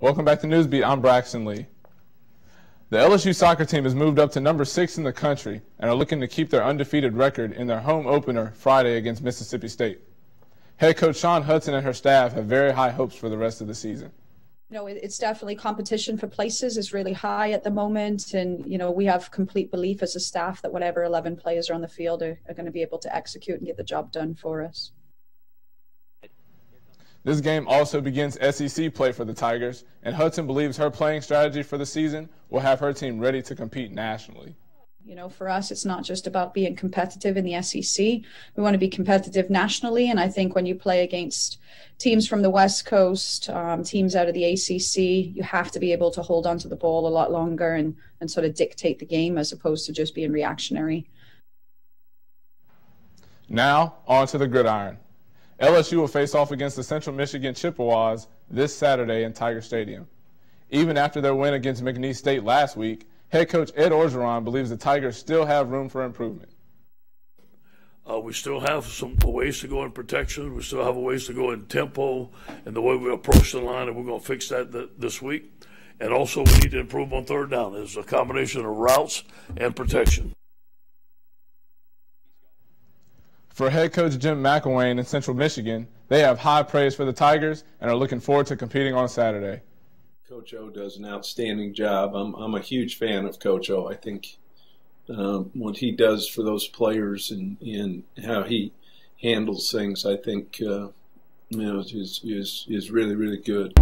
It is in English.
Welcome back to Newsbeat. I'm Braxton Lee. The LSU soccer team has moved up to number six in the country and are looking to keep their undefeated record in their home opener Friday against Mississippi State. Head coach Sian Hudson and her staff have very high hopes for the rest of the season. You know, it's definitely competition for places is really high at the moment. And, you know, we have complete belief as a staff that whatever 11 players are on the field are, are going to be able to execute and get the job done for us. This game also begins SEC play for the Tigers, and Hudson believes her playing strategy for the season will have her team ready to compete nationally. You know, for us, it's not just about being competitive in the SEC. We want to be competitive nationally. And I think when you play against teams from the West Coast, um, teams out of the ACC, you have to be able to hold onto the ball a lot longer and, and sort of dictate the game as opposed to just being reactionary. Now, on to the gridiron. LSU will face off against the Central Michigan Chippewas this Saturday in Tiger Stadium. Even after their win against McNeese State last week, head coach Ed Orgeron believes the Tigers still have room for improvement. Uh, we still have some ways to go in protection. We still have ways to go in tempo and the way we approach the line, and we're going to fix that th- this week. And also, we need to improve on third down. It's a combination of routes and protection. For head coach Jim McElwain in Central Michigan, they have high praise for the Tigers and are looking forward to competing on Saturday. Coach O does an outstanding job. I'm I'm a huge fan of Coach O. I think um, what he does for those players and, and how he handles things, I think uh, you know, is is is really really good.